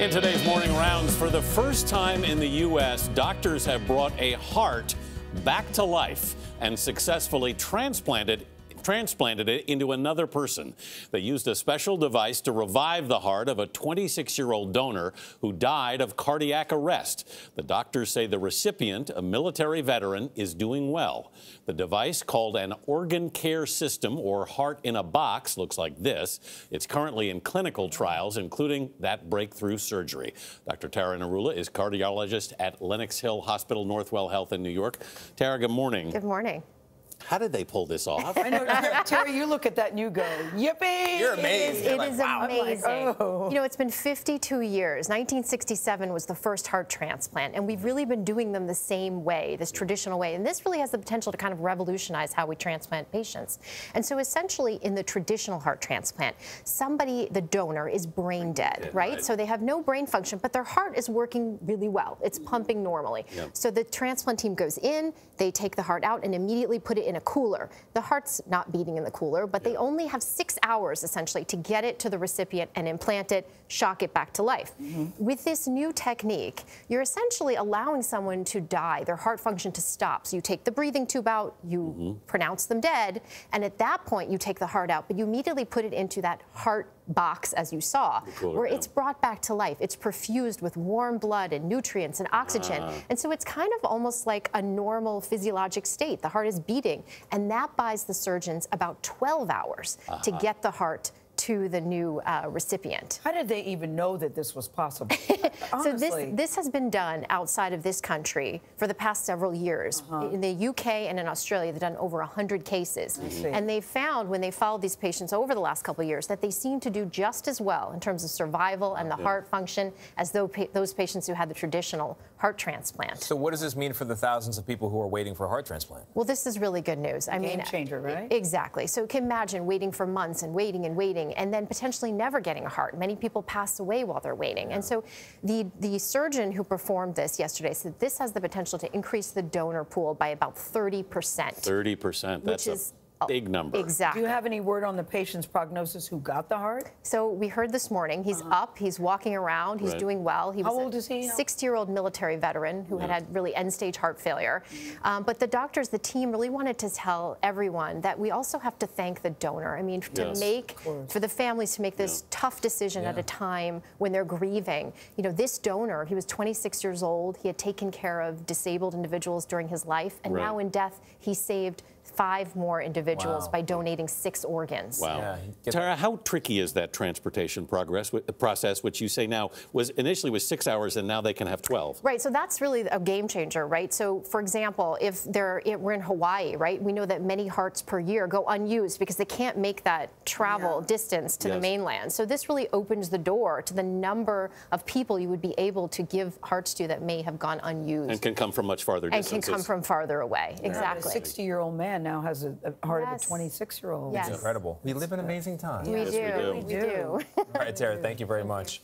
In today's morning rounds, for the first time in the U.S., doctors have brought a heart back to life and successfully transplanted transplanted it into another person. They used a special device to revive the heart of a 26 year old donor who died of cardiac arrest. The doctors say the recipient, a military veteran, is doing well. The device, called an organ care system or heart in a box, looks like this. It's currently in clinical trials, including that breakthrough surgery. Dr. Tara Narula is cardiologist at Lenox Hill Hospital, Northwell Health in New York. Tara, good morning. Good morning. How did they pull this off? I know, Terry, you look at that and you go, yippee! You're amazing. It is, like, wow. amazing. Like, oh. You know, it's been 52 years. 1967 was the first heart transplant, and we've really been doing them the same way, this traditional way. And this really has the potential to kind of revolutionize how we transplant patients. And so essentially, in the traditional heart transplant, somebody, the donor, is brain dead, right? right. So they have no brain function, but their heart is working really well. It's pumping normally. Yep. So the transplant team goes in, they take the heart out and immediately put it in a cooler. The heart's not beating in the cooler, but they only have six hours essentially to get it to the recipient and implant it, shock it back to life. Mm -hmm. With this new technique, you're essentially allowing someone to die, their heart function to stop. So you take the breathing tube out, you mm -hmm. pronounce them dead, and at that point you take the heart out, but you immediately put it into that heart box, as you saw, where it's brought back to life. It's perfused with warm blood and nutrients and oxygen. Ah. And so it's kind of almost like a normal physiologic state. The heart is beating, and that buys the surgeons about 12 hours uh -huh. to get the heart to the new uh, recipient. How did they even know that this was possible? so this this has been done outside of this country for the past several years. Uh -huh. In the UK and in Australia, they've done over 100 cases. And they found when they followed these patients over the last couple of years that they seem to do just as well in terms of survival and the heart function as though pa those patients who had the traditional heart transplant. So what does this mean for the thousands of people who are waiting for a heart transplant? Well, this is really good news. I mean, Game mean, changer, right? Exactly. So you can imagine waiting for months and waiting and waiting, and then potentially never getting a heart. Many people pass away while they're waiting. And so the, the surgeon who performed this yesterday said this has the potential to increase the donor pool by about 30%. 30%. That's Which is a big number. Exactly. Do you have any word on the patient's prognosis who got the heart? So we heard this morning he's up, he's walking around, he's Right. doing well. He How was old is he? 60-year-old military veteran who had had really end-stage heart failure. Um, but the doctors, the team really wanted to tell everyone that we also have to thank the donor. I mean, to Yes. make, for the families to make this tough decision at a time when they're grieving. You know, this donor, he was 26 years old. He had taken care of disabled individuals during his life. And Right. now in death, he saved five more individuals Wow. by donating six organs. Wow. Yeah, get Tara, how tricky is that transportation progress process, which you say now was initially was six hours and now they can have 12? Right, so that's really a game changer, right? So, for example, if they're if we're in Hawaii, right, we know that many hearts per year go unused because they can't make that travel Yeah. distance to the mainland. So this really opens the door to the number of people you would be able to give hearts to that may have gone unused And can come from much farther and can come from farther away. A Exactly. 60-year-old man now has a, a heart Yes. of a 26-year-old. Yes. Incredible. We live in amazing times. We Yes, we do. do. We do. All right, Tara, thank you very much.